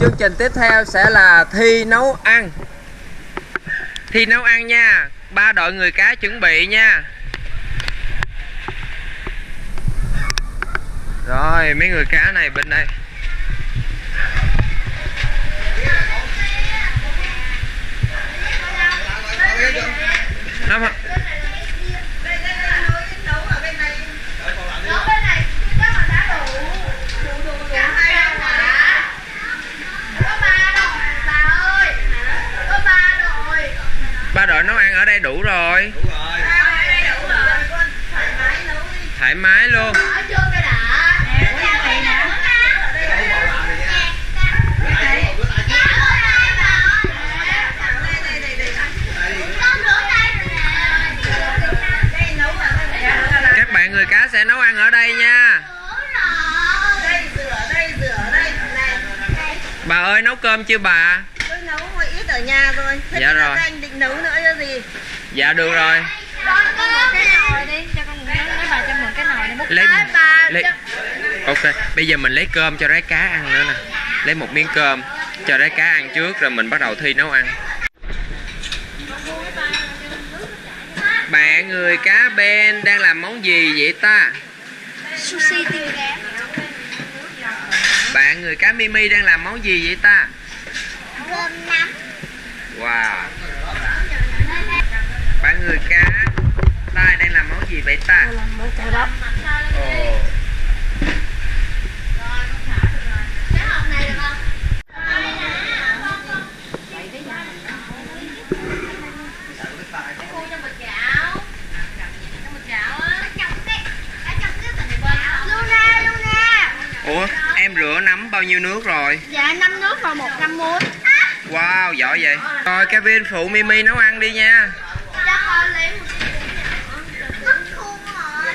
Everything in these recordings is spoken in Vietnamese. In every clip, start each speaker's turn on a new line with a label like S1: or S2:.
S1: chương trình tiếp theo sẽ là thi nấu ăn. Thi nấu ăn nha. Ba đội người cá chuẩn bị nha. Rồi, mấy người cá này bên đây. Nó ở đây đủ rồi thoải mái luôn các bạn người cá sẽ nấu ăn ở đây nha bà ơi nấu cơm chưa bà
S2: Tôi nấu một ít ở nhà rồi. Thế
S1: Dạ rồi.
S2: Nấu nữa cho gì?
S1: dạ được rồi.
S3: Cái nồi đi cho con nói, nói bà cho mượn cái nồi đi bút
S1: lấy
S2: bà
S1: lấy ok bây giờ mình lấy cơm cho rái cá ăn nữa nè. Lấy một miếng cơm cho rái cá ăn trước rồi mình bắt đầu thi nấu ăn. Bạn người cá bên đang làm món gì vậy ta?
S3: Sushi tiêu kém
S1: bạn người cá mimi đang làm món gì vậy ta?
S3: Cơm nắm
S1: wow người cá. Tai đang làm món gì vậy ta?
S3: Món cà rốt
S1: ồ
S3: Luna Luna
S1: ủa em rửa nấm bao nhiêu nước rồi?
S3: Dạ năm nước và một năm muối.
S1: Wow giỏi vậy. Rồi Kevin phụ mimi nấu ăn đi nha
S3: cho con lấy một cắt khuôn hả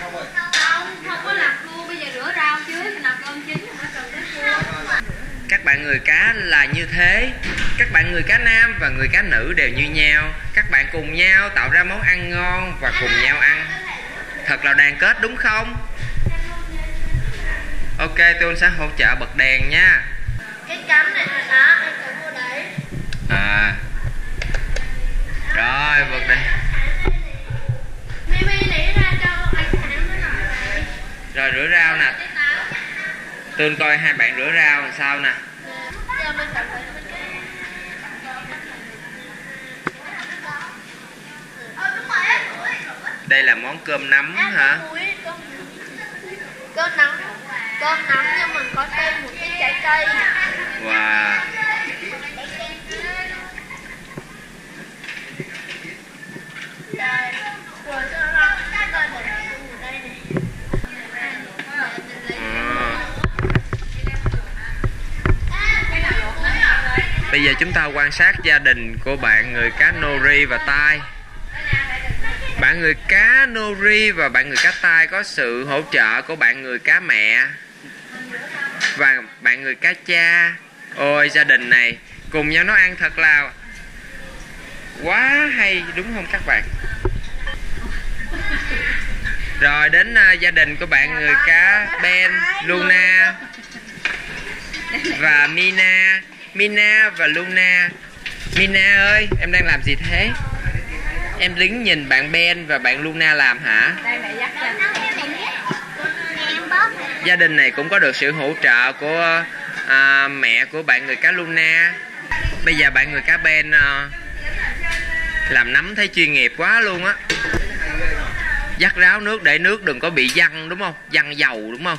S3: không không có làm cua bây giờ rửa rau trước thì làm cơm chín rồi mới cần cái cua
S1: các bạn người cá là như thế. Các bạn người cá nam và người cá nữ đều như nhau. Các bạn cùng nhau tạo ra món ăn ngon và cùng nhau ăn. Thật là đoàn kết đúng không? Ok tôi sẽ hỗ trợ bật đèn nha.
S3: Cái cắm này là đó anh cần mua đấy.
S1: À. Rồi bật đèn.
S3: Mimi lấy ra cho anh sáng với lại
S1: rồi rửa rau nè. Tương coi hai bạn rửa rau làm sao nè đây là món cơm nấm hả?
S3: Cơm nóng cơm nóng nhưng mình có thêm một cái trái cây.
S1: Wow Bây giờ chúng ta quan sát gia đình của bạn người cá nori và tai. Bạn người cá nori và bạn người cá tai có sự hỗ trợ của bạn người cá mẹ và bạn người cá cha. Ôi gia đình này cùng nhau nấu ăn thật là quá hay đúng không các bạn? Rồi đến uh, gia đình của bạn người cá Ben, Luna và Mina Mina và Luna. Mina ơi em đang làm gì thế? Em đứng nhìn bạn Ben và bạn Luna làm hả? Gia đình này cũng có được sự hỗ trợ của à, mẹ của bạn người cá Luna. Bây giờ bạn người cá Ben à, làm nấm thấy chuyên nghiệp quá luôn á. Dắt ráo nước để nước đừng có bị văng đúng không? Văng dầu đúng không?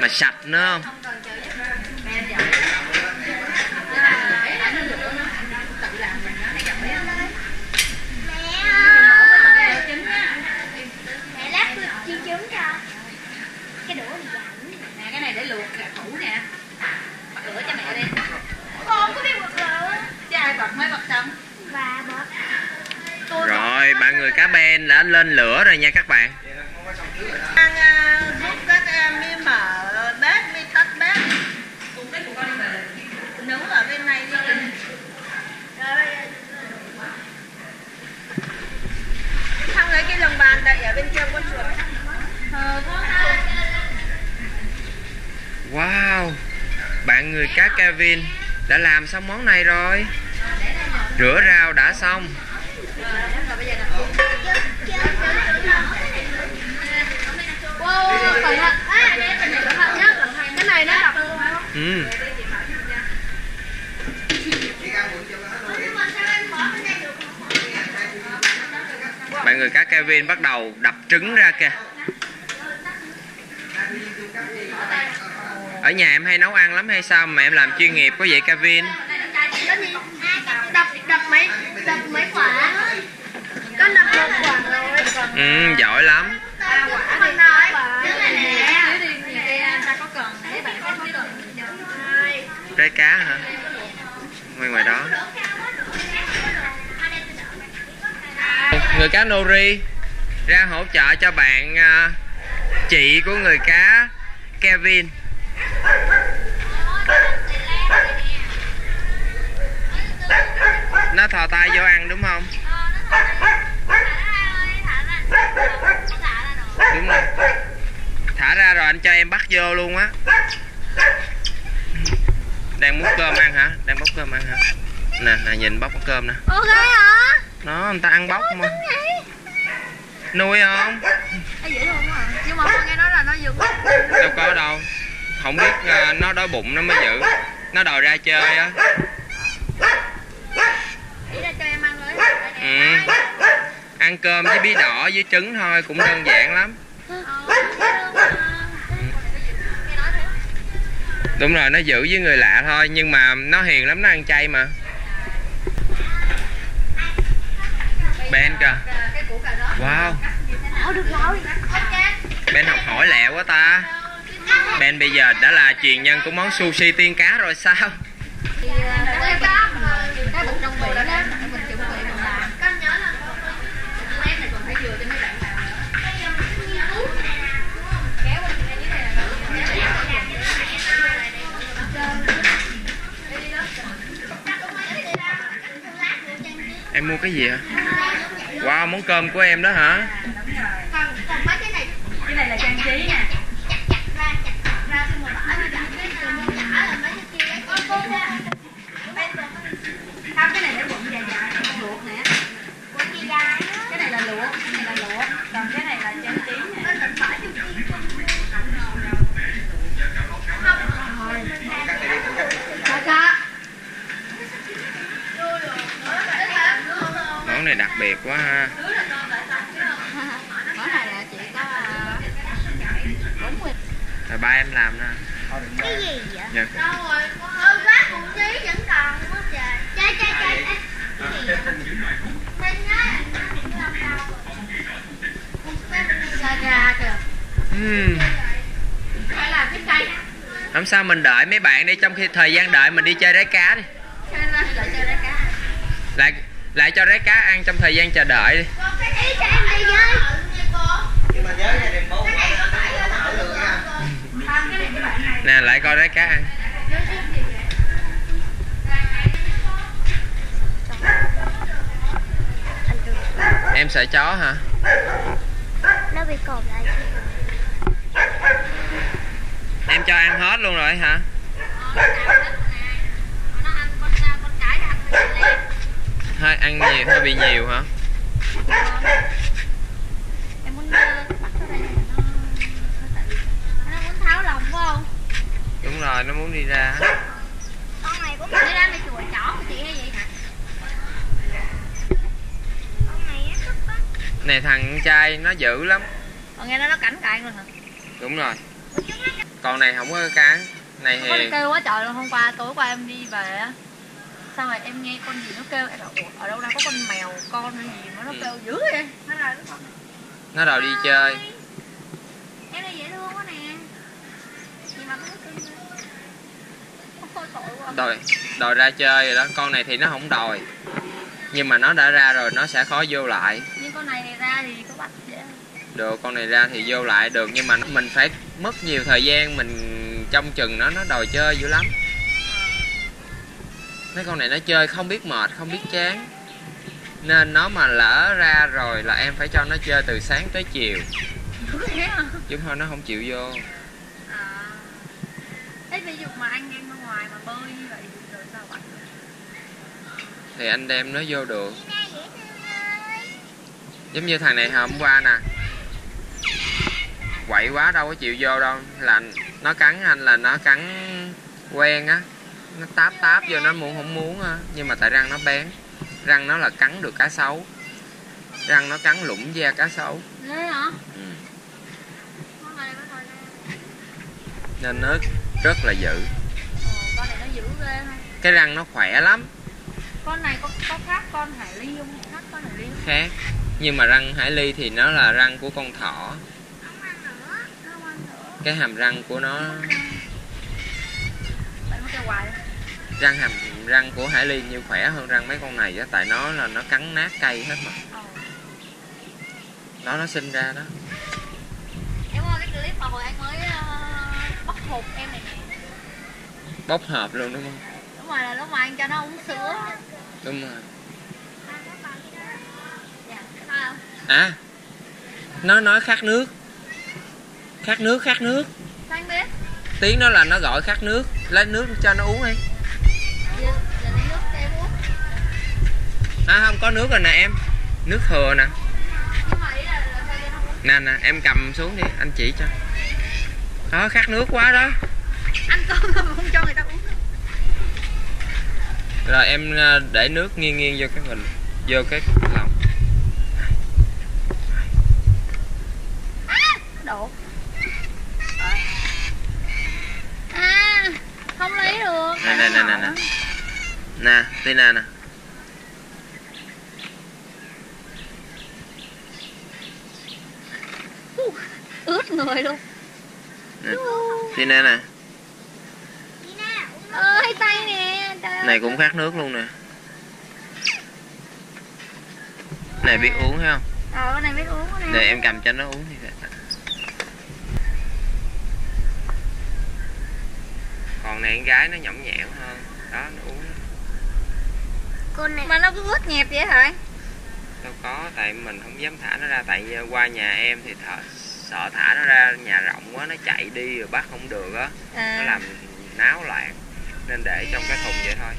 S1: Mà sạch nữa không
S3: mẹ lát chiên trứng cho cái đũa này dặn
S4: nè cái này để luộc củ nè bật lửa cho mẹ đi
S3: con có biết bật lửa
S4: chứ ai bật mới bật xong
S3: và bật
S1: rồi cá Ben đã lên lửa rồi nha các bạn
S2: Đang à, giúp các em đi mở bếp, đi tắt bếp. Nấu ở bên này đi. Xong lấy cái lồng bàn đậy ở bên kia con chuột.
S3: Ờ,
S1: wow bạn người cá Kevin đã làm xong món này rồi rửa rau đã xong
S3: cẩn thận. Cái này nó đập.
S1: ừ. bạn người cá Kevin bắt đầu đập trứng ra kìa ở nhà em hay nấu ăn lắm hay sao mà em làm chuyên nghiệp có vậy Kevin
S3: Đập đập mấy đập mấy quả. Con đập một quả rồi.
S1: Ừ giỏi lắm
S3: ba quả thì nói. Cái này nè.
S4: Dưới đi thì cái ta có cần mấy bạn có cần
S1: trái cá hả? Ngoài ngoài đó. Người cá nori ra hỗ trợ cho bạn à, chị của người cá Kevin. Nó thò tay vô ăn, đúng không? Đúng rồi. Thả ra rồi anh cho em bắt vô luôn á đang múc cơm ăn hả? Đang bóc cơm ăn hả? Nè nè nhìn bóc cơm nè.
S3: Ok hả?
S1: nó người ta ăn bóc mà. nuôi không?
S4: Nhưng mà con nghe nói là nó dừng
S1: đâu có đâu. Không biết à, nó đói bụng nó mới giữ. Nó đòi ra chơi á. Ừ. ăn cơm với bí đỏ với trứng thôi cũng đơn giản lắm đúng rồi, nó giữ với người lạ thôi, nhưng mà nó hiền lắm, nó ăn chay mà. Ben kìa. Wow. Ben học hỏi lẹ quá ta. Ben bây giờ đã là truyền nhân của món sushi tiên cá rồi, sao?
S4: Em
S1: mua cái gì hả wow, món cơm của em đó hả?
S3: Còn còn mấy cái này
S4: cái này là trang trí nè
S3: chặt ra chặt ra cái
S4: này để dài dài luộc nè cái này là luộc cái này là luộc còn cái này là trang trí nè
S1: này đặc biệt quá ha
S4: này là chỉ có bốn
S1: rồi ba em làm nè
S3: Cái gì vậy?
S1: Dạ.
S3: Đâu rồi? Ừ, bác cũng trí vẫn còn quá trời. Chơi, chơi, chơi. Cái gì vậy? Mình
S4: sa ra kìa
S1: Ừm,
S4: phải làm cái cây
S1: không sao mình đợi mấy bạn đi trong khi thời gian đợi mình đi chơi rái cá đi
S4: lại
S1: lại cho rái cá ăn trong thời gian chờ đợi đi.
S3: Con cái ý cho em đi với.
S5: nhưng mà nhớ nha đừng bố không ở được nha.
S4: không? Cái này cái bạn này
S1: nè lại coi rái cá ăn. Em sợ chó hả?
S3: Nó bị cột lại.
S1: em cho ăn hết luôn rồi hả
S3: ăn
S1: nhiều hơi bị nhiều hả?
S3: Em muốn ờ, bắt nó muốn tháo lòng phải không?
S1: đúng rồi nó muốn đi ra.
S3: Con này cũng đi ra mày chùa chó của chị hay vậy hả? Con này á
S1: này thằng con trai nó dữ lắm.
S4: Còn nghe nó nó cảnh cạn rồi hả?
S1: Đúng rồi. Con này không có cán. Này thì
S4: kêu quá trời luôn hôm qua tối qua em đi về á xong rồi em nghe con gì nó kêu? Em bảo, "Ủa, ở đâu ra có con mèo con hay gì mà nó
S1: Ừ.
S4: kêu dữ vậy? Nó cái con
S1: nó đòi đi chơi.
S3: Em đây dễ thương quá nè. Mà
S1: đòi đòi ra chơi rồi đó. Con này thì nó không đòi. Nhưng mà nó đã ra rồi nó sẽ khó vô lại.
S4: Nhưng con này ra thì có bắt dễ
S1: được con này ra thì vô lại được. Nhưng mà mình phải mất nhiều thời gian mình trong chừng nó nó đòi chơi dữ lắm mấy con này nó chơi không biết mệt không biết chán. Nên nó mà lỡ ra rồi là em phải cho nó chơi từ sáng tới chiều.
S4: Hả
S1: chứ thôi nó không chịu vô.
S3: Ê
S4: lấy ví dụ mà anh đem ra ngoài mà bơi như vậy rồi sao bạn?
S1: Thì anh đem nó vô được. Giống như thằng này hôm qua nè. Quậy quá đâu có chịu vô đâu. Là nó cắn anh là nó cắn quen á nó táp táp vô nó muốn không muốn á. Nhưng mà tại răng nó bén. Răng nó là cắn được cá sấu. Răng nó cắn lũng da cá sấu. Ừ. Nên nó rất là dữ.
S4: Ha.
S1: Cái răng nó khỏe lắm.
S4: Con này có, có khác con hải ly không? Khác con hải ly không?
S1: khác. Nhưng mà răng hải ly thì nó là răng của con thỏ. Cái hàm răng của nó
S4: Bạn hoài?
S1: Răng hàm răng của hải ly như khỏe hơn răng mấy con này á tại nó là nó cắn nát cây hết mà. Đó nó sinh ra đó.
S4: Em ơi cái clip mà hồi anh mới uh, bắt hộp em này nè.
S1: Bốc hợp luôn đúng không?
S4: Đúng rồi là lúc mà anh cho nó uống sữa.
S1: Đúng rồi. À nó nói khát nước. Khát nước khát nước. Tiếng nó là nó gọi khát nước. Lấy nước cho nó uống đi à không có nước rồi nè em. Nước thừa nè. Nè nè em cầm xuống đi anh chỉ cho. Đó khát nước quá đó.
S4: Anh con không cho người ta uống
S1: rồi em ờ, để nước nghiêng nghiêng vô cái mình vô cái lòng.
S4: Đổ. À không lấy được.
S1: Nè nè nè nè nè nè Tina nè
S4: ướt người luôn.
S1: Nè Tina nè
S3: nè,
S4: ơi tay nè
S1: này cũng khát nước luôn nè. Này biết uống thấy không?
S4: Ờ này biết uống này.
S1: Để em cầm cho nó uống đi còn này con gái nó nhõng nhẽo hơn. Đó nó uống
S3: Con này
S4: mà nó cứ ướt nhẹp vậy hả?
S1: Đâu có tại mình không dám thả nó ra tại qua nhà em thì thở, sợ thả nó ra nhà rộng quá nó chạy đi rồi bắt không được á. Nó
S4: à,
S1: làm náo loạn nên để trong cái thùng vậy thôi.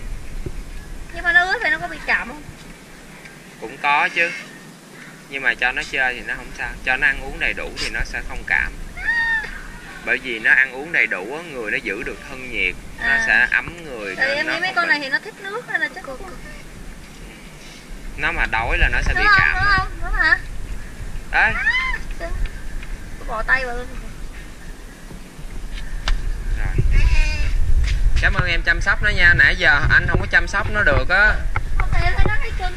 S4: Nhưng mà nó ướt thì nó có bị cảm không?
S1: Cũng có chứ. Nhưng mà cho nó chơi thì nó không sao. Cho nó ăn uống đầy đủ thì nó sẽ không cảm. Bởi vì nó ăn uống đầy đủ á, người nó giữ được thân nhiệt nó
S4: À.
S1: sẽ ấm người
S4: tại em
S1: nó
S4: nghĩ mấy con này thì nó thích nước nên là chắc đúng
S1: nó mà đói là nó sẽ bị cảm.
S4: Đúng không? Đúng hả?
S1: Đấy.
S4: Bỏ tay vào luôn.
S1: Rồi. Cảm ơn em chăm sóc nó nha. Nãy giờ anh không có chăm sóc nó được á.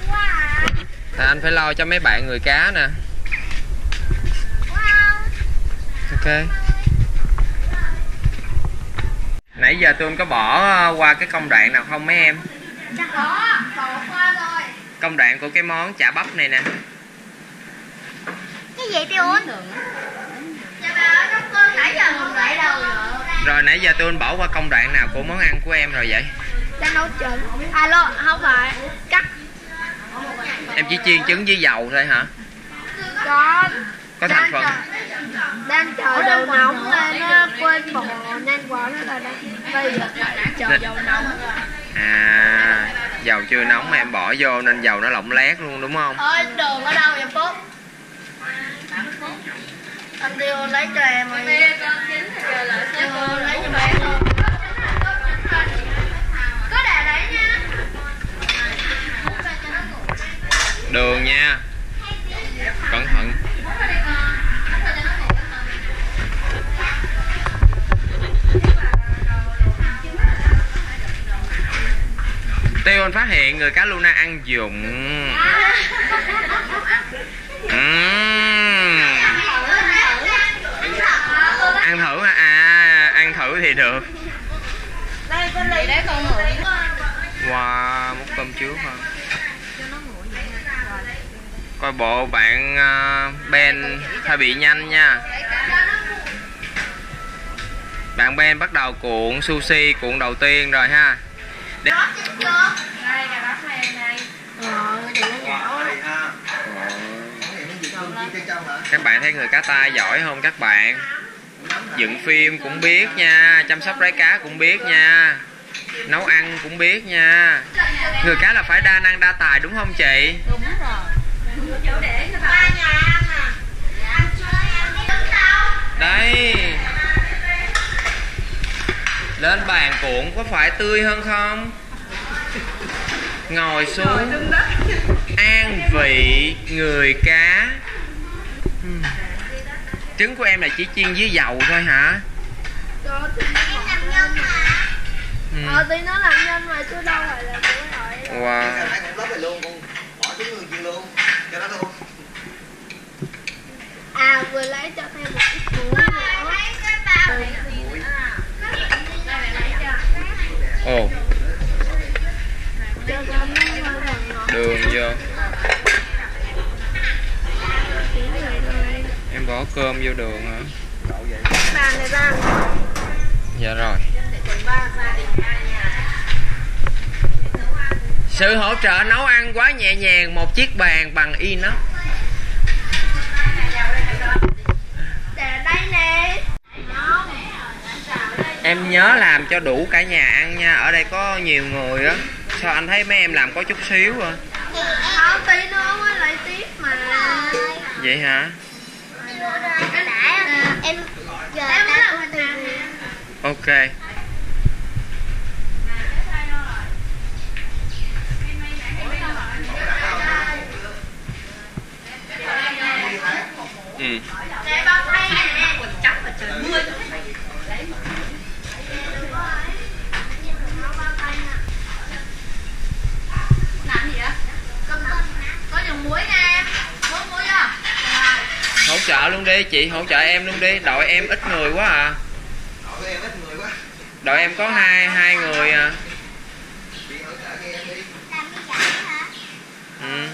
S4: Quá à.
S1: Thì anh phải lo cho mấy bạn người cá nè. Ok. Nãy giờ tôi có bỏ ờ, qua cái công đoạn nào không mấy em?
S4: Chắc có
S1: công đoạn của cái món chả bắp này nè.
S3: Cái gì tiêu
S4: dạ
S1: rồi? Nãy giờ tôi bỏ qua công đoạn nào của món ăn của em rồi vậy?
S4: Cho nấu trứng alo không phải. Cắt.
S1: Em chỉ chiên trứng với dầu thôi hả?
S4: Có.
S1: Có thành phần.
S4: đang chờ dầu nóng lên nó quên bỏ nhanh quá nó là đang bây giờ chờ dầu nóng.
S1: À dầu chưa nóng mà em bỏ vô nên dầu nó lỏng lét luôn đúng không?
S4: Ơi đường ở đâu vậy phúc?
S2: Anh Tiêu lấy cho em ơi. Tiêu lấy cho bé thôi.
S1: đường nha Tiêu anh phát hiện người cá Luna ăn dụng Ừm. Ăn thử hả? À, ăn thử thì được. Wow, múc cơm trước hả? Coi bộ bạn ờ, Ben hơi bị nhanh nha Bạn Ben bắt đầu cuộn sushi cuộn đầu tiên rồi ha Để-
S4: đây cà bắp này. Này
S1: Các bạn thấy người cá tai giỏi không các bạn? dựng phim cũng biết nha chăm sóc rái cá cũng biết nha nấu ăn cũng biết nha. Người cá là phải đa năng đa tài đúng không chị?
S4: Đúng rồi. Chỗ để cho
S2: ba nhà ăn à
S3: Anh chơi em đi đứng đâu?
S1: đây lên bàn cuộn có phải tươi hơn không? Ngồi xuống. An vị người cá. Trứng của em là chỉ chiên với dầu thôi hả? Ừ.
S3: Ờ thì nó làm nhân mà chứ đâu phải là của
S1: wow.
S5: Cái này cũng lóc này luôn con. Bỏ trứng người chiên luôn. Cho nó luôn.
S3: À vừa lấy cho thêm một ít muối nữa
S1: ồ. Đường vô em bỏ cơm vô đường hả? Dạ rồi. Sự hỗ trợ nấu ăn quá nhẹ nhàng, một chiếc bàn bằng inox. Em nhớ làm cho đủ cả nhà ăn nha ở đây có nhiều người á. Sao anh thấy mấy em làm có chút xíu à?
S3: Không tí nữa mới lấy tiếp mà.
S1: Vậy hả?
S3: Em giờ em muốn làm hình nào nè.
S1: Ok. Ừ.
S3: Để bao tay nè.
S4: Chắc là trời mưa dùng muối nha em. Muối muối chưa?
S1: Hỗ trợ luôn đi chị hỗ trợ em luôn đi. Đội em ít người quá à.
S5: Đội em ít người quá.
S1: Đội em có hai hai người à.
S5: Chị hỗ trợ cho em đi.
S3: Làm cái giải hả?
S1: ừ.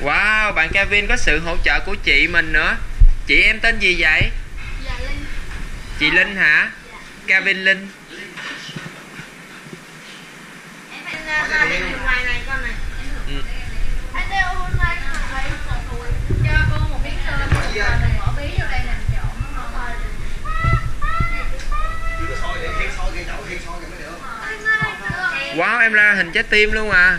S1: wow bạn Kevin có sự hỗ trợ của chị mình nữa. Chị em tên gì vậy?
S3: Dạ Linh.
S1: Chị Linh hả? Kevin Linh
S2: gia đình ngoài này con này
S1: ừ.
S3: Anh đeo hôm nay phải
S4: cho cô một miếng cơm rồi mình bỏ bí vô đây làm trộn nó ngon
S1: wow, em ra hình trái tim luôn à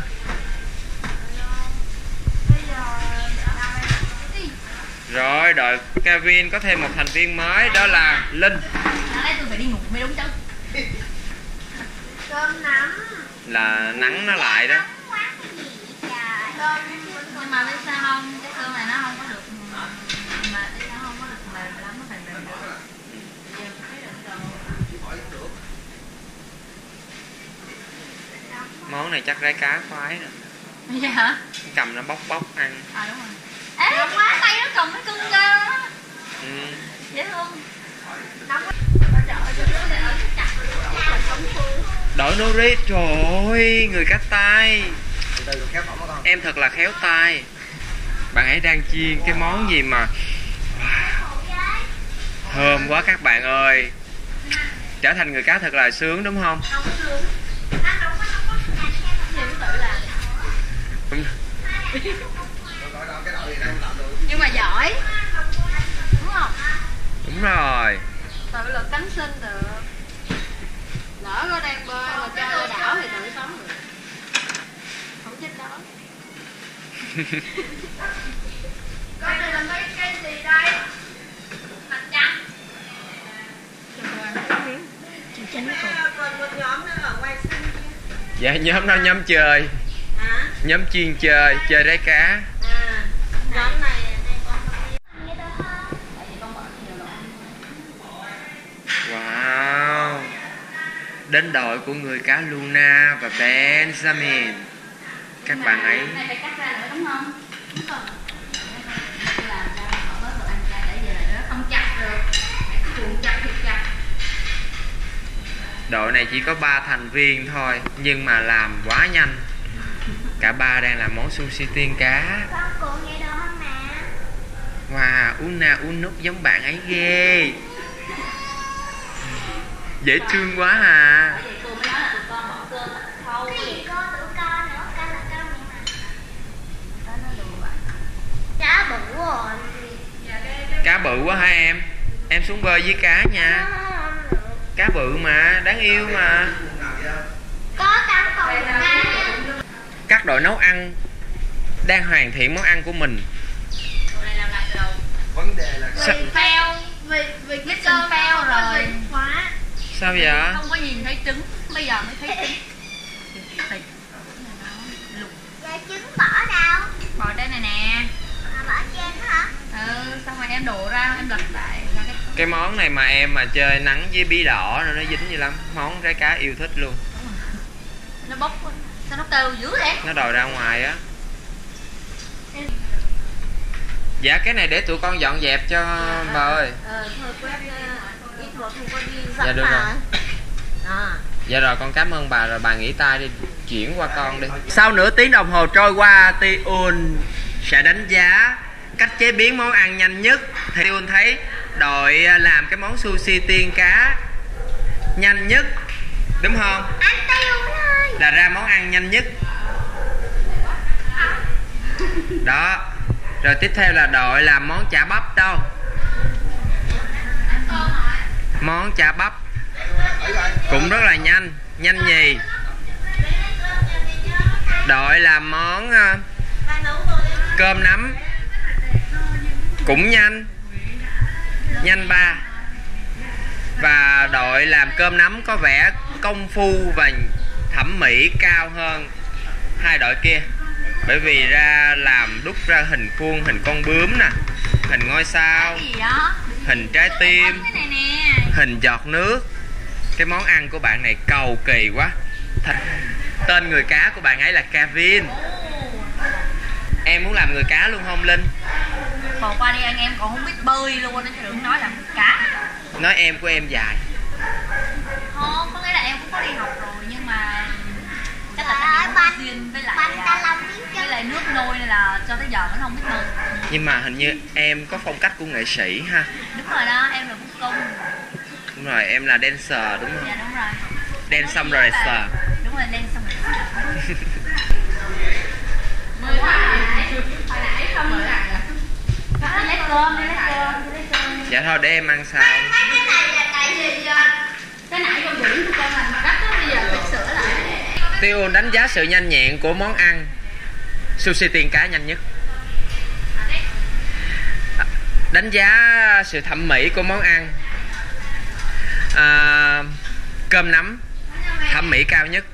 S1: rồi đội Kevin có thêm một thành viên mới, đó là Linh
S4: ở đây tôi phải đi ngủ mới đúng chứ
S3: Cơm nắm
S1: là nắng nó lại đó
S3: quá cái gì trời Cơm
S4: nhưng mà biết sao không cái cơm này nó không có được mà nó không có được mềm lắm nó phải mềm được
S5: hỏi cũng được
S1: món này chắc rái cá khoái nè
S4: vậy hả
S1: cầm nó bóc bóc ăn
S4: à đúng rồi ê quá tay nó cầm cái cưng ghê đó
S1: ừ.
S4: dễ thương
S1: đội nori trời ơi người cắt tay em thật là khéo tay bạn ấy đang chiên cái món gì mà wow. thơm quá các bạn ơi. Trở thành người cá thật là sướng đúng không? Đúng.
S5: Coi đâu cái đội này đang làm được
S4: nhưng mà giỏi. Đúng không?
S1: Đúng rồi.
S4: Tự lực cánh sinh được lỡ có đang bơi mà cho ra đảo thì tự sống được. Không chết đó.
S3: Coi đây là mấy cây gì đây? Mặt trăng
S2: còn một nhóm nữa ở ngoài sân kia
S1: dạ nhóm đó nhóm chơi
S2: hả?
S1: Nhóm chuyên chơi chơi rái cá đến đội của người cá Luna và Benjamin. Các bạn ấy
S4: đồ
S1: đội này chỉ có 3 thành viên thôi nhưng mà làm quá nhanh. Cả ba đang làm món sushi tiên cá.
S3: Con được không mẹ?
S1: Wow una unuk giống bạn ấy ghê dễ thương quá à.
S3: Bự rồi
S1: cá bự quá hả em? Em xuống bơi với cá nha. Cá bự mà đáng yêu mà.
S3: Có cá
S1: các đội nấu ăn đang hoàn thiện món ăn của mình.
S5: Vấn đề là
S3: vì phèo vì vì cái cơm
S4: fail rồi.
S3: quá
S1: sao vậy?
S4: Không có nhìn thấy trứng. Bây giờ mới thấy trứng. Thịt. Lục
S3: Dạ trứng bỏ đâu?
S4: Bỏ đây này nè.
S3: À, bỏ trên đó hả?
S4: Ừ xong rồi em đổ ra em lật lại. Ra cái
S1: cái món này mà em mà chơi nắng với bí đỏ nữa nó dính dữ lắm. Món trái cá yêu thích luôn.
S4: Nó bốc. Sao nó kêu dữ vậy?
S1: Nó đòi ra ngoài á. Dạ cái này để tụi con dọn dẹp cho bà ơi.
S2: ờ thôi quét ờ, một đi
S1: dạ
S2: dẫn
S1: được rồi.
S2: à.
S1: Dạ rồi con cảm ơn bà. Rồi bà nghỉ tay đi. Chuyển qua con đi. Sau nửa tiếng đồng hồ trôi qua Tiun sẽ đánh giá cách chế biến món ăn nhanh nhất. Thì Tiun thấy đội làm cái món sushi tiên cá nhanh nhất. Đúng không?
S3: Anh tiêu thôi.
S1: Là ra món ăn nhanh nhất. Đó. Rồi tiếp theo là đội làm món chả bắp đâu món chả bắp. Cũng rất là nhanh nhanh nhì. Đội làm món ờ, cơm nấm. Cũng nhanh nhanh ba. Và đội làm cơm nấm có vẻ công phu và thẩm mỹ cao hơn hai đội kia. Bởi vì ra làm đúc ra hình khuôn hình con bướm nè, hình ngôi sao.
S4: Cái gì đó
S1: hình trái tim. hình giọt nước. Cái món ăn của bạn này cầu kỳ quá. Thật. tên người cá của bạn ấy là Kevin. Em muốn làm người cá luôn không linh?
S4: Bỏ qua đi anh em còn không biết bơi luôn chứ đừng nói là cá.
S1: Nói em của em dài
S4: Không, có nghĩa là em cũng có đi học rồi nhưng mà chắc là
S3: Trời ơi,
S4: tại vì không
S3: banh-
S4: có duyên với lại
S3: banh ta
S4: à,
S3: lòng miếng
S4: với
S3: chân
S4: lại nước nôi nên là cho tới giờ vẫn không biết bơi
S1: nhưng mà hình như em có phong cách của nghệ sĩ ha.
S4: Đúng rồi đó em là vũ công.
S1: Đúng rồi em là dancer đúng không?
S4: Dạ đúng rồi.
S1: Dance xong rồi
S4: Nói
S1: sờ.
S4: Đúng rồi đen xong rồi mười hồi nãy hồi nãy không rồi đi lấy cơm đi lấy cơm đi lấy cơm.
S1: Dạ thôi để em ăn sau.
S3: Cái này là tại vì ờ,
S4: cái nãy con của con làm cắt á bây giờ phải sửa lại.
S1: Tiêu đánh giá sự nhanh nhẹn của món ăn. Sushi tiên cá nhanh nhất đánh giá sự thẩm mỹ của món ăn. À, cơm nắm thẩm mỹ cao nhất.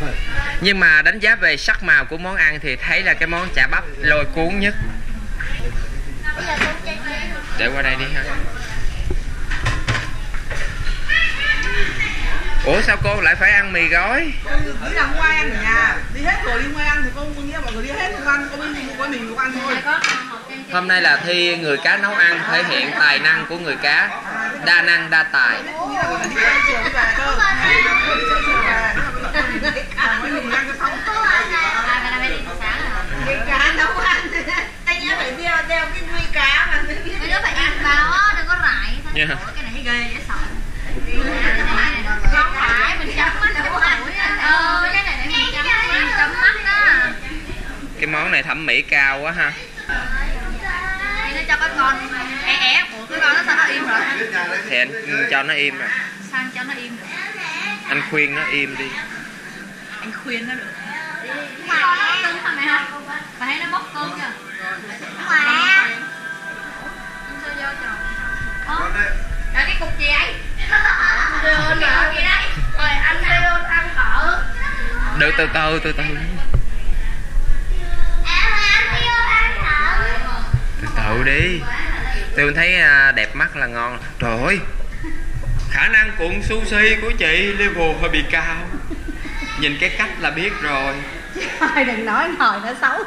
S4: Ờ, ờ,
S1: nhưng mà đánh giá về sắc màu của món ăn thì thấy là cái món chả bắp lôi cuốn nhất. Để qua đây đi ha ủa sao cô lại phải ăn mì gói
S2: đi làm ngoài ăn ở nhà đi hết rồi đi ngoài ăn thì con nghĩ là mọi người đi hết không ăn có mình có mình có ăn thôi
S1: hôm nay là thi người cá nấu ăn thể hiện tài năng của người cá đa năng đa tài
S2: nghĩ là đi đi à
S4: à đi à
S2: cá nấu ăn
S3: anh nhớ
S2: phải đeo đeo cái nuôi cá mà
S4: đứa phải ăn vào á đừng có rải
S1: Dạ. Món này thẩm mỹ cao quá ha.
S4: Thì nó cho cái con é é của cái con nó sao nó im rồi?
S1: Thì anh cho nó im rồi.
S4: Sang cho nó im được
S1: anh khuyên nó im đi.
S4: Anh khuyên nó được. Cái con nó cứng hả mày không? Mày thấy nó bóc cơm chưa
S3: ngoài
S4: Không sao vô cho Ờ, Rồi cái cục gì ấy?
S3: Nữa
S4: gì đấy
S3: rồi anh tiêu ăn phở
S1: được từ từ từ từ từ đi tôi thấy à, đẹp mắt là ngon. Trời ơi khả năng cuộn sushi của chị level hơi bị cao. Nhìn cái cách là biết rồi.
S2: Thôi đừng nói nồi nó xấu.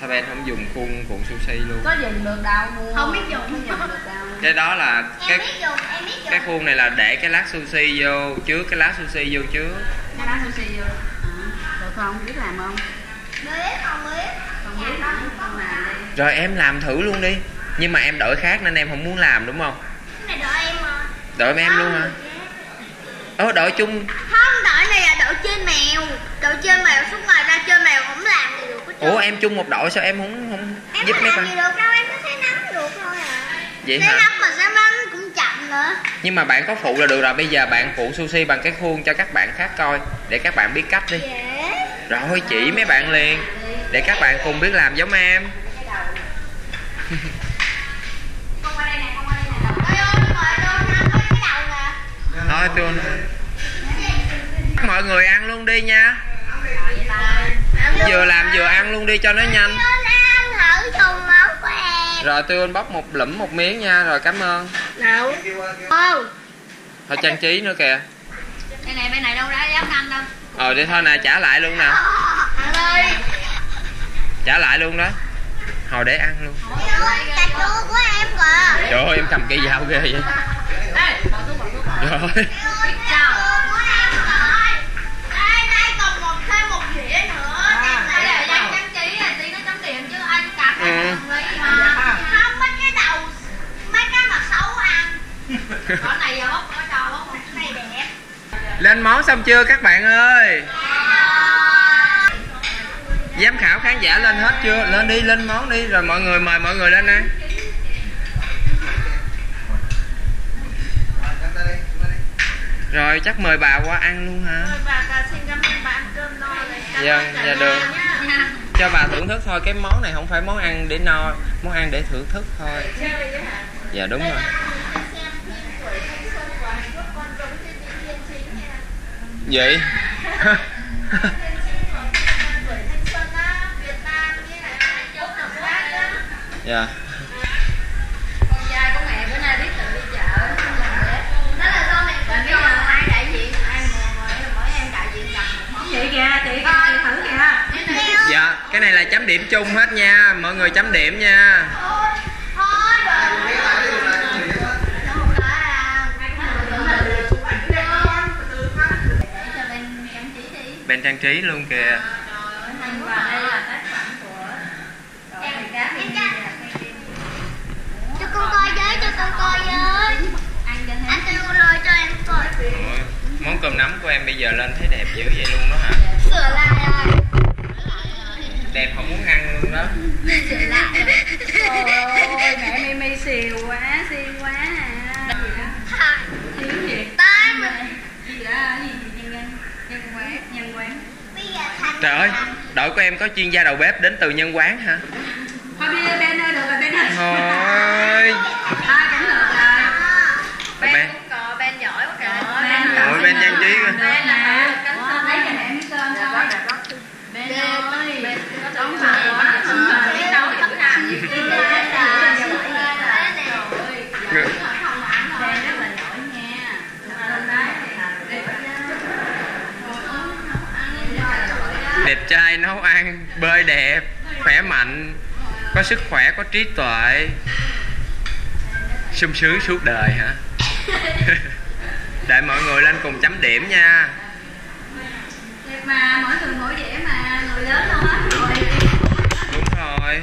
S1: Sao bên không dùng khuôn cuộn sushi luôn?
S2: Có dùng được đâu. Mua
S3: Không biết dùng.
S2: không dùng được đâu.
S1: Cái đó là
S3: em
S1: cái
S3: biết dùng em biết dùng.
S1: cái khuôn này là để cái lát sushi vô trước cái lát sushi vô trước.
S4: Cái lá sushi vô
S2: không? Biết làm không?
S3: Biết không biết.
S2: Không biết. Không làm đi.
S1: Rồi em làm thử luôn đi. Nhưng mà em đổi khác nên em không muốn làm đúng không?
S3: Cái này đợi em mà.
S1: Đội với em luôn hả? Ơ đội chung.
S3: Không đội này là đội chơi mèo. Đội chơi mèo suốt ngày ra chơi mèo không làm gì được hết
S1: ủa em chung một đội sao em không không
S3: em
S1: giúp mấy
S3: làm gì
S1: bạn
S3: được đâu em có thể nắm được thôi à.
S1: Vậy hả?
S3: nắm mà sẽ bắn cũng chậm nữa.
S1: Nhưng mà bạn có phụ là được rồi bây giờ bạn phụ sushi bằng cái khuôn cho các bạn khác coi để các bạn biết cách đi.
S3: Dễ
S1: rồi chỉ mấy bạn liền. Để các bạn cùng biết làm giống em.
S4: Con qua đây nè, con qua đây nè.
S3: ôi ôi ngồi luôn ha có cái đầu nè
S1: thôi tôi mọi người ăn luôn đi nha. Vừa làm vừa ăn luôn đi cho nó nhanh.
S3: Lên ăn thử thùng máu của em
S1: rồi tôi bóc một lũm một miếng nha. Rồi cảm ơn.
S3: Đâu không.
S1: Thôi trang trí nữa kìa.
S4: Đây này, bên này đâu đã dám ăn đâu
S1: ờ để thôi nè trả lại luôn nè. Trả lại luôn đó. Hồi để ăn luôn. Trời ơi em cầm cây dao ghê vậy. Rồi
S3: đây ừ. còn một một dĩa nữa
S4: Đây là trang trí nó điểm chứ anh không
S3: cái đầu mấy cái xấu ăn.
S4: Này giờ bóc,
S1: lên món xong chưa các bạn ơi? Giám khảo khán giả lên hết chưa? Lên đi lên món đi rồi mọi người mời mọi người lên ăn rồi chắc mời bà qua ăn luôn hả?
S3: Và xin cảm ơn bạn cơm no này
S1: Vâng, dạ được. cho bà thưởng thức thôi cái món này không phải món ăn để no món ăn để thưởng thức thôi. Dạ đúng rồi
S2: thử kìa
S1: dạ cái này là chấm điểm chung hết nha mọi người chấm điểm nha
S4: trang trí
S1: luôn kìa.
S4: Kim.
S3: cho con coi với cho con coi với.
S4: Ăn cho
S3: anh kêu rồi cho em coi.
S1: Món cơm nắm của em bây giờ lên thấy đẹp dữ vậy luôn đó hả?
S3: Sửa lại rồi.
S2: Đẹp không muốn ăn luôn đó.
S3: Sửa lại rồi.
S4: Trời ơi, mẹ Mimi xìu quá, xinh quá à.
S3: Hai.
S4: Thiếu gì?
S3: Tay mà.
S4: Gì đó, gì gì nhân nhân nhân quán, nhân quán.
S3: bây giờ thành
S1: Trời ơi, đội của em có chuyên gia đầu bếp đến từ nhân quán hả? Trai, nấu ăn, bơi đẹp, khỏe mạnh Có sức khỏe, có trí tuệ sung sướng suốt đời hả? Đợi mọi người lên cùng chấm điểm nha
S4: mà, mỗi người mỗi vẻ mà, người lớn hết rồi.
S1: Đúng rồi.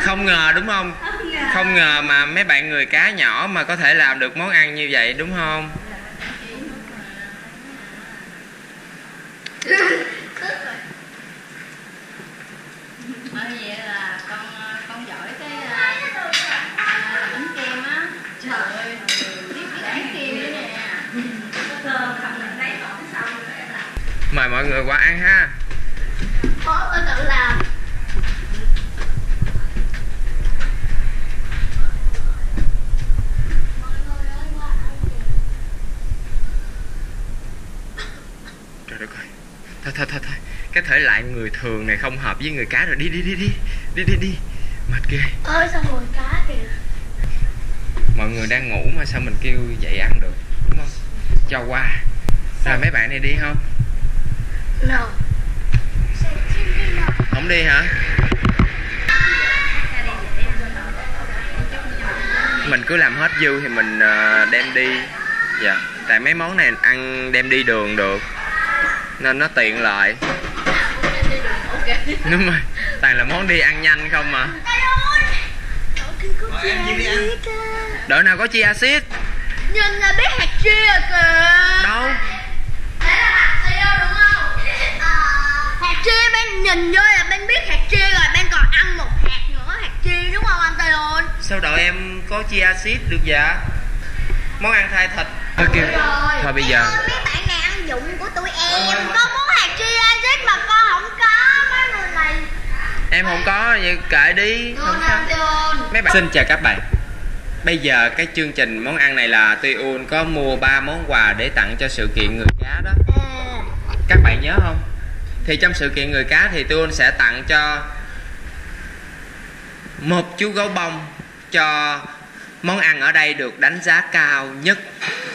S1: Không ngờ đúng không?
S4: Không.
S1: Không ngờ mà mấy bạn người cá nhỏ mà có thể làm được món ăn như vậy đúng không? Người qua ăn ha.
S3: Có tự làm
S1: Trời đất ơi. Thôi thôi thôi thôi. Cái thể lại người thường này không hợp với người cá rồi. Đi đi đi đi. Đi đi đi. Mệt ghê.
S3: Ơi sao ngồi cá kìa.
S1: Mọi người đang ngủ mà sao mình kêu dậy ăn được Đúng không? Cho qua. Rồi mấy bạn này đi không
S3: no
S1: Không đi hả? Mình cứ làm hết dư thì mình ờ, đem đi. Dạ. Tại mấy món này ăn đem đi đường được. Nên nó tiện lợi. Đúng rồi. Toàn là món đi ăn nhanh không mà? Đội nào có chia axit?
S3: Nhìn là biết hạt chia rồi kìa.
S1: Đâu
S3: chia bên nhìn vô là bên biết hạt chia rồi bên còn ăn một hạt nữa hạt chia đúng không anh Tây ôn?
S1: sao đội em có chia axit được dạ món ăn thay thịt. Thôi kêu thôi bây giờ.
S3: Mấy bạn này ăn dụng của tụi em. Con muốn hạt chia axit mà con không có mấy người này.
S1: Em không có vậy kệ đi. Không sao. mấy bạn xin chào các bạn. Bây giờ cái chương trình món ăn này là tuy un có mua ba món quà để tặng cho sự kiện người cá đó. Các bạn nhớ không thì trong sự kiện người cá thì tôi sẽ tặng cho một chú gấu bông cho món ăn ở đây được đánh giá cao nhất.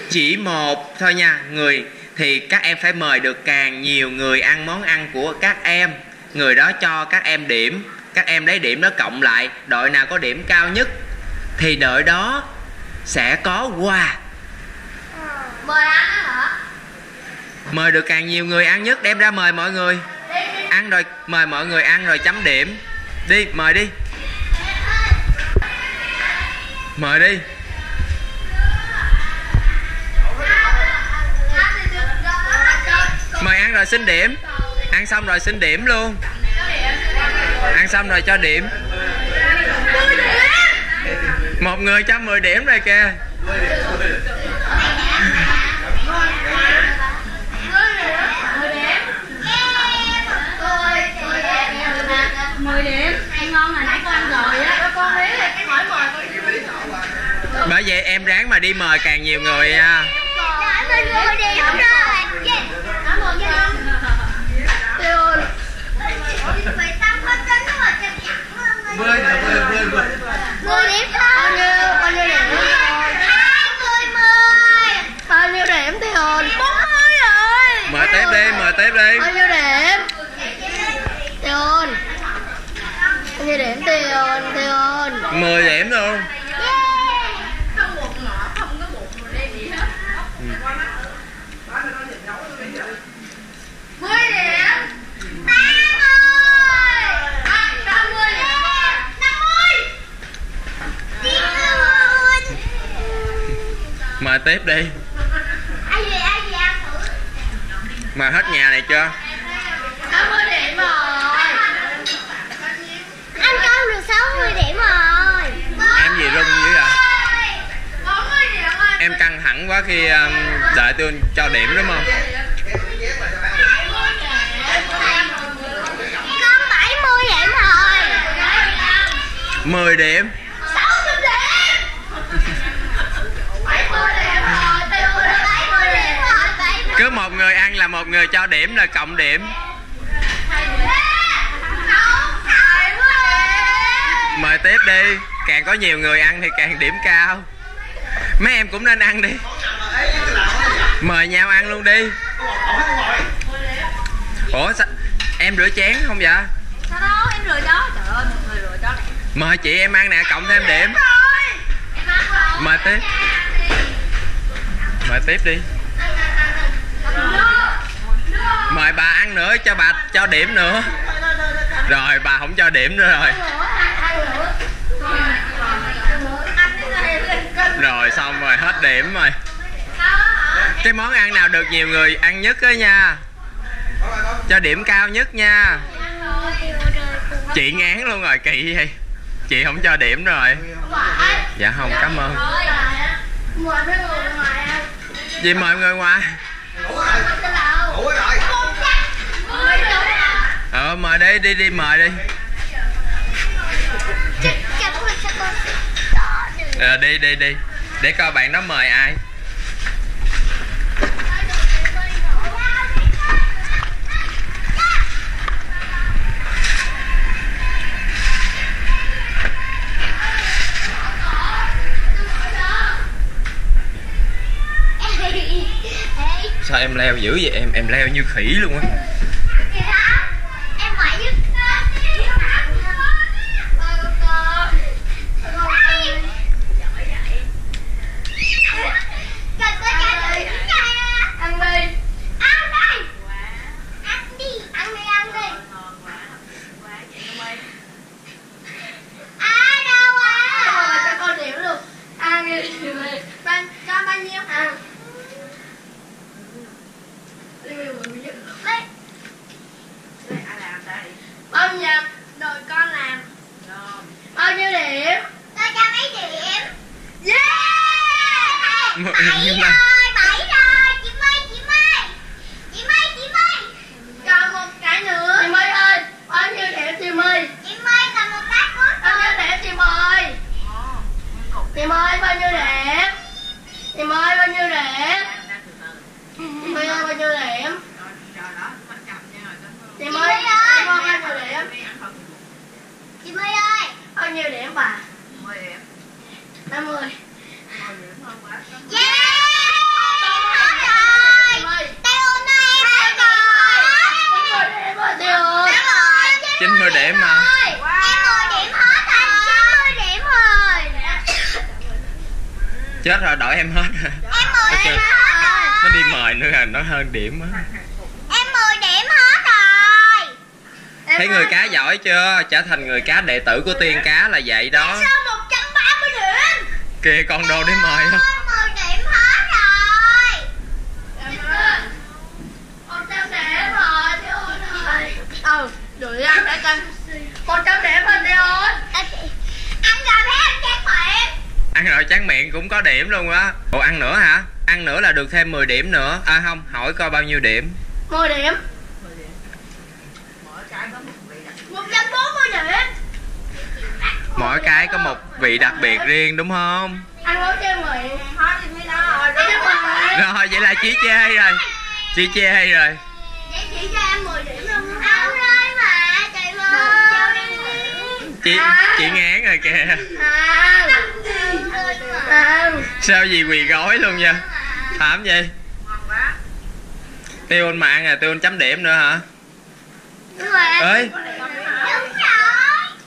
S1: Chỉ một thôi nha, người thì các em phải mời được càng nhiều người ăn món ăn của các em. Người đó cho các em điểm, các em lấy điểm đó cộng lại, đội nào có điểm cao nhất thì đội đó sẽ có quà.
S3: Mời ăn á hả?
S1: Mời được càng nhiều người ăn nhất, đem ra mời mọi người. Ăn rồi, mời mọi người ăn rồi chấm điểm. Đi, mời đi. Mời đi. Mời ăn rồi xin điểm. Ăn xong rồi xin điểm luôn. Ăn xong rồi cho điểm. Một người cho 10 điểm rồi kìa.
S4: Mười điểm. Ăn ngon hồi nãy con ăn rồi á. Con biết là cái hỏi mời
S1: bởi vậy em ráng mà đi mời càng nhiều người nha.
S3: Mình điểm rồi. Chặt
S5: Mười nè, mười, mười, mười.
S3: Mười điểm thôi. Bao nhiêu, bao nhiêu điểm? Hai mươi mười. Bao nhiêu điểm thì hồn? Bốn mươi rồi.
S1: Mời tiếp đi mời tiếp đi.
S3: Bao nhiêu điểm mươi
S4: à, ba mươi điểm
S3: Năm mươi Chín mươi
S1: mời tiếp đi. Mời hết nhà này chưa
S4: tám mươi điểm rồi
S3: Anh con được 60 điểm rồi
S1: em gì rung dữ vậy
S4: bốn mươi điểm rồi
S1: em căng thẳng quá khi um, đợi tôi cho điểm đúng không?
S3: Con 70 điểm rồi.
S1: 10 điểm.
S3: 60 điểm. 70 điểm rồi Tiêu được 70 điểm rồi 70
S1: cứ một người ăn là một người cho điểm là cộng điểm. Mời tiếp đi càng có nhiều người ăn thì càng điểm cao mấy em cũng nên ăn đi. Mời nhau ăn luôn đi. Ủa sao em rửa chén không vậy?
S4: Sao đâu em rửa chó trời ơi một người rửa chó này
S1: mời chị em ăn nè cộng thêm điểm. mời tiếp. Mời tiếp đi. Mời bà ăn nữa cho bà cho điểm nữa. Rồi bà không cho điểm nữa rồi xong rồi hết điểm rồi. Cái món ăn nào được nhiều người ăn nhất á nha? Cho điểm cao nhất nha. Chị ngán luôn rồi kỳ vậy. Chị không cho điểm rồi. Dạ không cảm ơn. Gì mời người ngoài. Ờ mời đi đi đi mời đi.
S3: À
S1: ờ, đi đi đi để coi bạn đó mời ai. Sao em leo dữ vậy? Em em leo như khỉ luôn á
S3: kìa đó Em phải giúp Cần có trả lời đúng nha
S4: ăn đi
S3: Ăn đi Ăn đi Ăn đi, ăn đi À đâu
S4: rồi
S3: à
S4: cho con điểm luôn ăn đi ban cho bao nhiêu
S6: bao nhiêu rồi con làm bao nhiêu điểm
S3: Tôi cho mấy điểm
S6: yeah
S1: Một-
S3: Bảy
S1: nhưng
S3: rồi,
S1: mà
S3: bảy rồi Chị My, chị My Chị My, chị My
S6: còn một cái nữa chị My ơi bao nhiêu điểm chị My
S3: Chị My còn một cái cuối
S6: bao nhiêu
S3: cùng
S6: điểm chị My chị My bao nhiêu điểm chị My bao nhiêu điểm chị My ơi bao nhiêu điểm chị My
S3: ơi.
S6: chị My bao nhiêu điểm
S3: Chị My ơi
S6: bao nhiêu điểm bà năm mươi
S3: Yeah Hết rồi Tao ôm đây hết rồi
S6: điểm rồi tiêu
S3: Đúng rồi
S1: 90 điểm mà.
S3: Em 10 điểm hết rồi 90 điểm rồi
S1: chết rồi đổi em hết rồi
S3: Em 10 điểm hết rồi
S1: nó đi mời nữa là nó hơn điểm á
S3: Em 10 điểm hết rồi
S1: thấy người cá giỏi chưa trở thành người cá đệ tử của tiên cá là vậy đó.
S3: Sao 130 điểm?
S1: Kìa con đồ đi mời không
S3: Em 10 điểm hết rồi.
S6: Một trăm điểm rồi tiêu ơi ừ rồi ăn để cân một trăm điểm rồi tiêu ơi
S3: Ăn rồi thấy em trang miệng.
S1: Ăn rồi tráng miệng cũng có điểm luôn á. Ủa ăn nữa hả? Ăn nữa là được thêm 10 điểm nữa. À không hỏi coi bao nhiêu điểm.
S6: Mười điểm một trăm bốn mươi điểm
S1: mỗi cái có một vị đặc biệt riêng đúng không?
S6: Ăn uống chơi miệng thôi thì mới đó rồi
S1: vậy là chị chê rồi? Chị chê rồi?
S6: Vậy chỉ cho em 10 điểm luôn.
S3: Ăn rồi mà Trời ơi.
S1: Chị chị ngán rồi kìa. Sao gì quỳ gói luôn nha thảm vậy? Tiêu anh mà ăn là tiêu anh chấm điểm nữa hả?
S3: Đúng rồi anh
S1: ơi
S3: Đúng rồi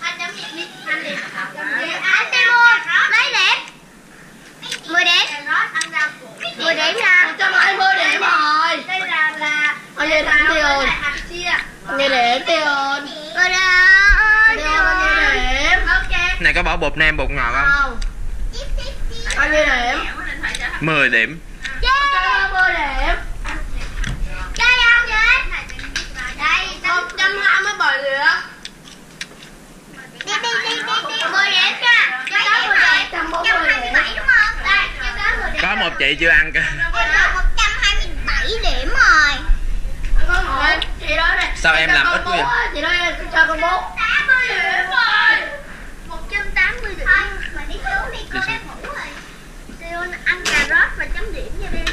S6: anh chấm điểm đi anh điểm
S3: Anh đi mua Mấy điểm 10 điểm 10 điểm ra
S6: một trăm hai mươi điểm rồi.
S3: Đây là là
S6: nhiêu điểm
S3: chia
S6: bao nhiêu điểm tiêu
S3: Rồi đó
S6: điểm
S1: này có bỏ bột nem bột ngọt không?
S6: Không. Bao nhiêu điểm
S1: 10 điểm.
S6: Một trăm hai mươi điểm.
S3: Chơi ăn vậy? Đây
S6: mươi bảy điểm.
S3: Đi đi đi đi đi. 10 điểm ra Mấy điểm rồi? 127 đúng không Đây cho có 10 điểm
S1: có một chị chưa ăn
S3: Em 127 điểm rồi.
S6: Con hỏi chị đó này.
S1: Sao em làm
S6: con
S1: ít quá vậy?
S6: chị nói cho con bố.
S3: 80 điểm rồi. 180 điểm. Thôi mà đi xuống đi cô đang ngủ rồi. Siêu ăn cà rốt và chấm điểm cho đi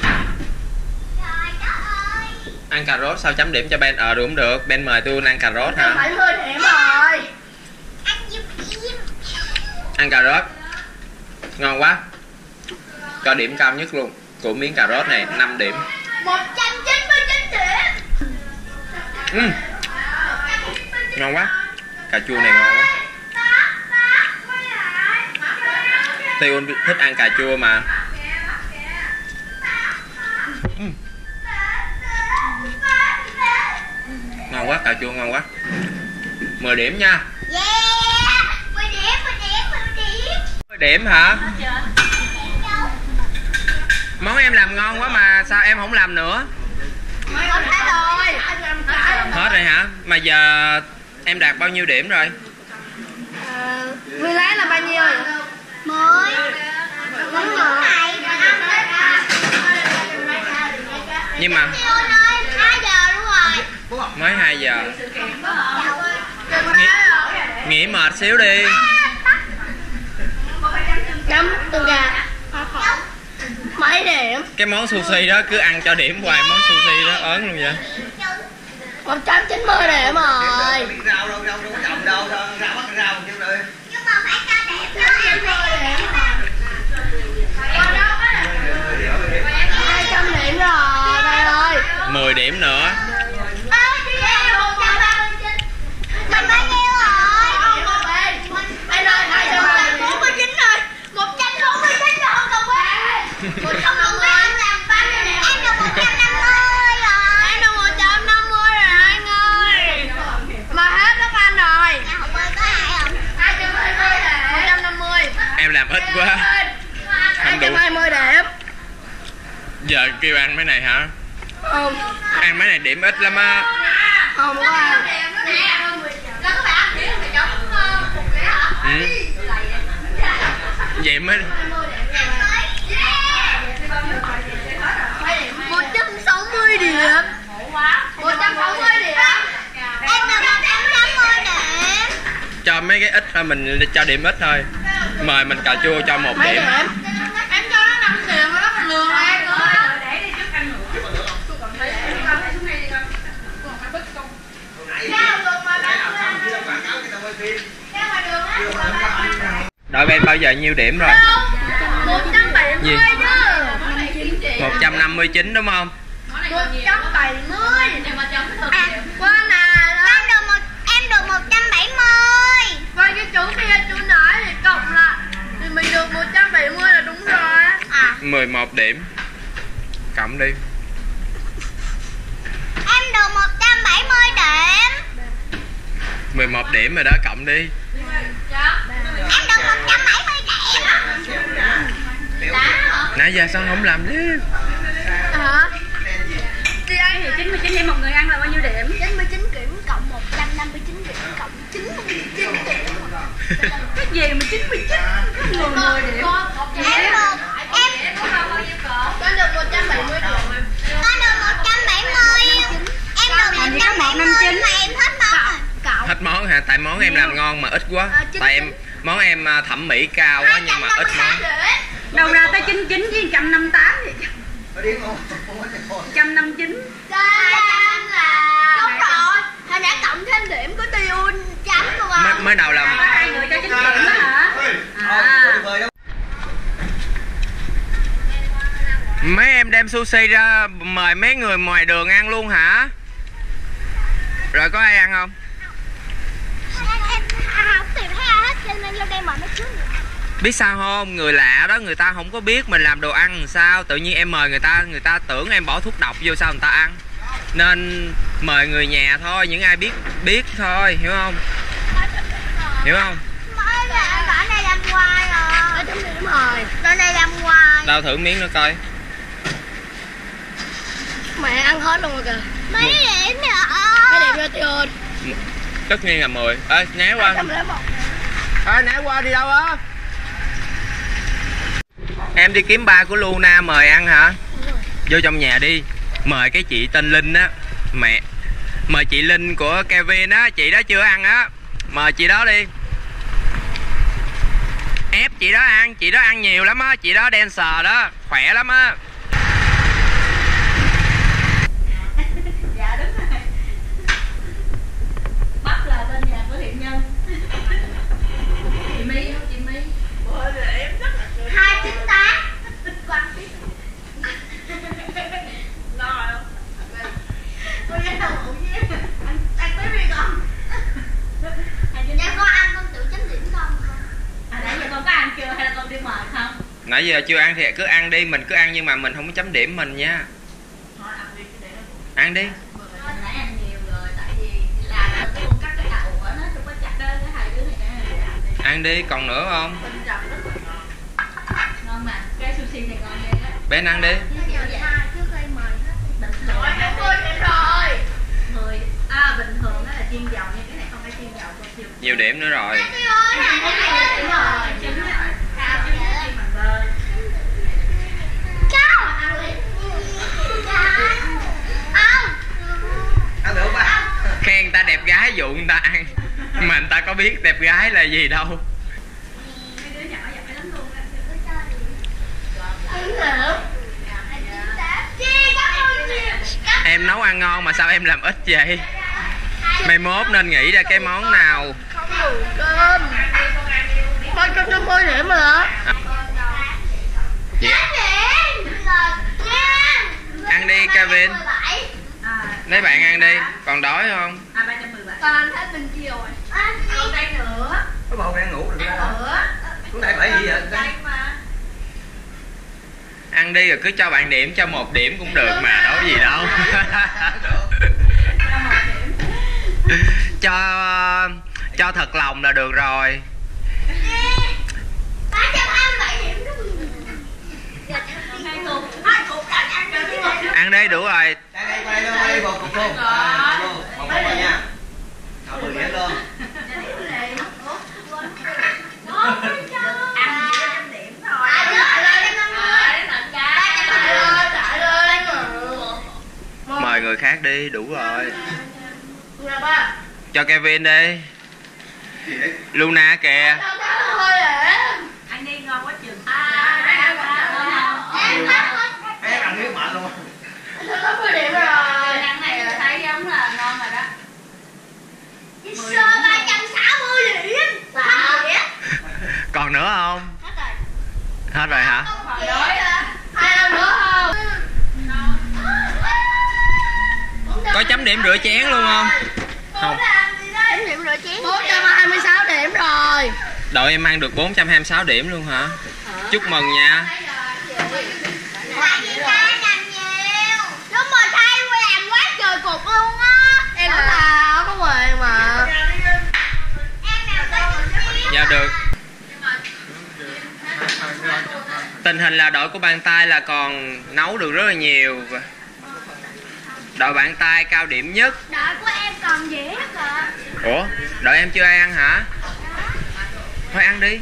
S3: Trời đất ơi.
S1: Ăn cà rốt sao chấm điểm cho Ben? Ờ đúng được. Ben mời tôi ăn cà rốt hả?
S6: bảy mươi điểm rồi.
S3: Ăn diêm diêm
S1: ăn cà rốt. Ngon quá cho điểm cao nhất luôn. Của miếng cà rốt này 5 điểm.
S3: 199 điểm
S1: Ừm, ngon quá. Cà chua này ngon quá. Tiêu thích ăn cà chua mà. Ừm, ngon quá cà chua ngon quá. 10 điểm nha.
S3: Yeah. 10 điểm 10 điểm 10 điểm.
S1: 10 điểm hả món em làm ngon quá mà sao em không làm nữa? Hết rồi. Hả? Mà giờ em đạt bao nhiêu điểm rồi?
S6: Mười lái là bao nhiêu vậy?
S3: 10 Đúng rồi.
S1: Nhưng mà
S3: Siêu ơi 2 giờ đúng rồi.
S1: Mới 2 giờ. Nghỉ, nghỉ mệt xíu đi.
S6: Chấm tương gà Mấy điểm?
S1: cái món sushi đó cứ ăn cho điểm hoài món sushi đó ớn luôn vậy.
S6: 190 điểm rồi.
S5: Rau đâu, rau đâu có trồng đâu, sao rau bắt rau chứ rồi.
S3: Nhưng mà phải cho đẹp đó em
S6: hai trăm điểm rồi đây ơi.
S1: 10 điểm nữa
S6: ăn mấy này điểm
S3: ít lắm á. Không có
S1: ăn ừ. vậy mới
S6: một
S1: trăm sáu mươi điểm. Một trăm
S6: sáu mươi
S1: điểm.
S3: Em là một trăm sáu mươi điểm.
S1: Cho mấy cái ít thôi mình cho điểm ít thôi. Mời mình cà chua cho một điểm? Đội bên bao giờ nhiêu điểm rồi?
S3: 170
S1: Gì?
S3: chứ.
S1: 159 đúng không?
S3: 170 À, quên à Em được một em được 170 Quay cái chú kia chú nói thì cộng là Thì mình được 170 là đúng rồi. À.
S1: 11 điểm. Cộng đi.
S3: Em được 170 điểm.
S1: 11 điểm rồi đó cộng đi.
S3: Em
S1: nãy giờ sao không làm tiếp
S3: Hả?
S4: Thì ăn thì 99 điểm một người ăn là bao nhiêu điểm?
S3: 99 điểm cộng 159 điểm cộng 99 điểm
S4: Cái gì mà 99? Người người điểm.
S3: Em được Em Con? Được 170 điểm. Con được 170 Em được 170 mà em hết máu rồi. Cộng
S1: hết món hả? Tại món em làm ngon mà ít quá.
S3: Ờ, chín
S1: tại em món em à, thẩm mỹ cao quá nhưng mà ít món
S4: Đầu ra tới 99 với 158 thì
S5: nó đi không không có thôi
S4: 159.
S3: Đúng rồi. Hồi nãy cộng thêm điểm của tiêu chấm luôn
S1: mới,
S3: à.
S1: Mới đầu
S4: Có
S1: làm
S4: hai người cho 9 điểm đó hả? À.
S1: mấy em đem sushi ra mời mấy người ngoài đường ăn luôn hả? Rồi có ai ăn không
S3: Em không tìm thấy ai hết cho nên vô đây mời mấy trước nữa
S1: biết sao không? Người lạ đó người ta không có biết mình làm đồ ăn làm sao. Tự nhiên em mời người ta người ta tưởng em bỏ thuốc độc vô sao người ta ăn. Nên mời người nhà thôi những ai biết biết thôi hiểu không? Hiểu không?
S3: Ở đây làm hoài rồi Ở trong điểm rồi Ở đây làm hoài
S1: đâu thử miếng nữa coi.
S3: Mẹ ăn hết luôn rồi kìa. Mấy điểm nữa. Mấy điểm nữa tiêu
S1: tất nhiên là 10 ê né qua. Ê né qua đi đâu á em đi kiếm ba của Luna mời ăn hả? Vô trong nhà đi. Mời cái chị tên Linh á. Mẹ, mời chị Linh của Kevin á. Chị đó chưa ăn á. Mời chị đó đi. Ép chị đó ăn. Chị đó ăn nhiều lắm á. Chị đó dancer đó. Khỏe lắm á
S4: Dạ đúng rồi. Bắp là tên nhà của thiện nhân. Chị My không chị My?
S3: Hai chín tám Quan tiếp Dạ con ăn con tự chấm điểm không
S4: À nãy giờ con có ăn chưa hay là con đi mời không?
S1: Nãy giờ chưa ăn thì cứ ăn đi mình cứ ăn nhưng mà mình không có chấm điểm mình nha.
S4: Ăn đi
S1: ăn đi.
S4: Nhiều rồi
S1: còn nữa không?
S4: Ngon. Mà, cái sushi này ngon ghê á.
S1: bên ăn đi.
S3: Mời hết.
S4: Bình thường.
S3: rồi.
S4: Mười à bình thường
S1: khen người ta đẹp gái dụ người ta ăn. Mà người ta có biết đẹp gái là gì đâu.
S4: Cái đứa nhỏ giỏi lắm luôn á.
S3: Chi cảm ơn nhiều
S1: em nấu ăn ngon mà sao em làm ít vậy? Mai mốt nên nghĩ ra cái món nào?
S3: Không đủ cơm. Con cho tôi điểm rồi hả?
S1: Vậy-
S3: điểm Rồi nha
S1: ăn đi Kevin
S4: À,
S1: lấy bạn ăn đi còn đói không?
S4: À 317.
S3: Con ăn hết bình chiều rồi.
S4: Con đây nữa.
S5: có bầu đang ngủ được ra xuống đây bảy gì vậy?
S1: Ăn đi rồi cứ cho bạn điểm cho một điểm cũng được mà đâu có gì đâu.
S4: Cho một điểm.
S1: cho cho thật lòng là được rồi
S3: ăn
S1: đây đủ rồi.
S3: Mời người khác
S1: đi đủ rồi. Cho Kevin đi. Luna kìa.
S4: Anh đi ngon quá chừng
S3: em
S5: ăn nước mạnh luôn.
S3: Thắng 10 điểm rồi
S4: ăn này là thấy giống là ngon rồi đó.
S3: Sơ 360 điểm. Sao vậy?
S1: còn nữa không?
S3: Hết rồi.
S1: Hết rồi hả?
S3: Hồi đối Hai năm nữa không?
S1: có chấm điểm rửa chén luôn không? Không.
S3: Chấm điểm rửa chén. 426 điểm rồi.
S1: Đội em ăn được 426 điểm luôn hả? Chúc mừng nha
S3: Tại vì ta làm nhiều Lúc mà thay làm quá trời cục luôn là có quề mà Em nào có chấm
S1: dạ được. Tình hình là đội của bàn tay là còn nấu được rất là nhiều. Đội bàn tay cao điểm nhất.
S3: Đội của em còn dễ cả
S1: ủa? Đội em chưa ai ăn hả? Thôi ăn đi.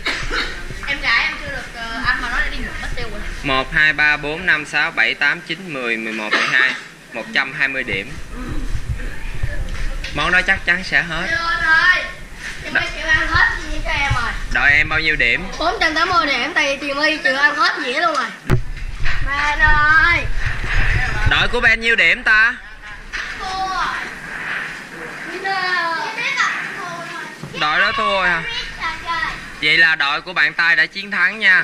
S4: Em gái em chưa được ờ, ăn mà nó đã đi ngủ mất tiêu rồi.
S1: 1, 2, 3, 4, 5, 6, 7, 8, 9, 10, 11, 12 120 điểm Món đó chắc chắn sẽ hết.
S3: Chưa rồi. Gì cho em rồi?
S1: Đội em bao nhiêu điểm?
S3: 480 điểm thì chị My chịu ăn hết dĩa luôn rồi. Mẹ ơi
S1: Đội của Ben nhiêu điểm ta?
S3: Thua.
S1: Đội đó thua hả? Vậy là đội của bạn tay đã chiến thắng nha